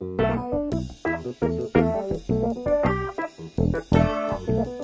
Thank you.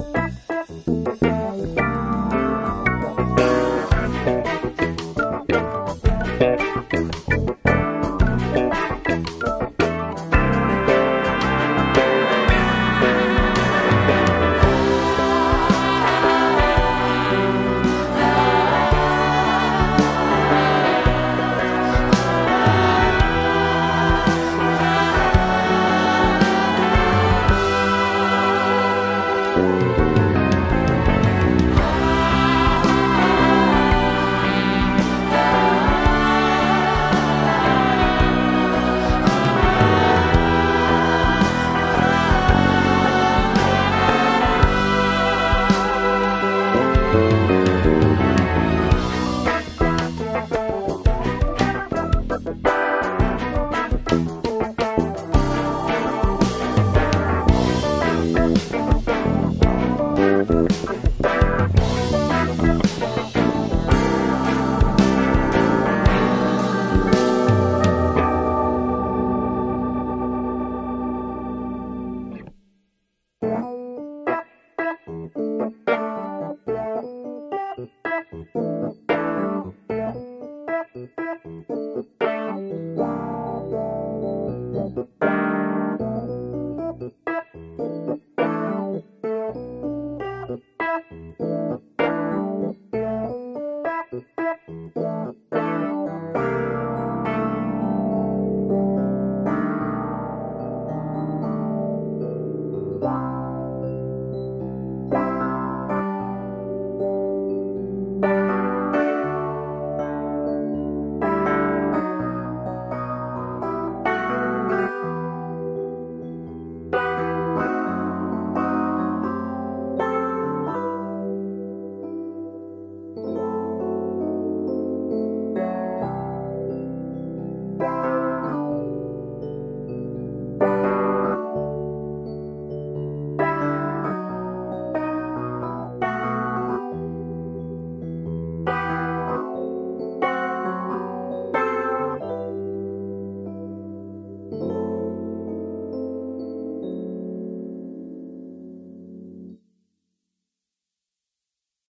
Bye.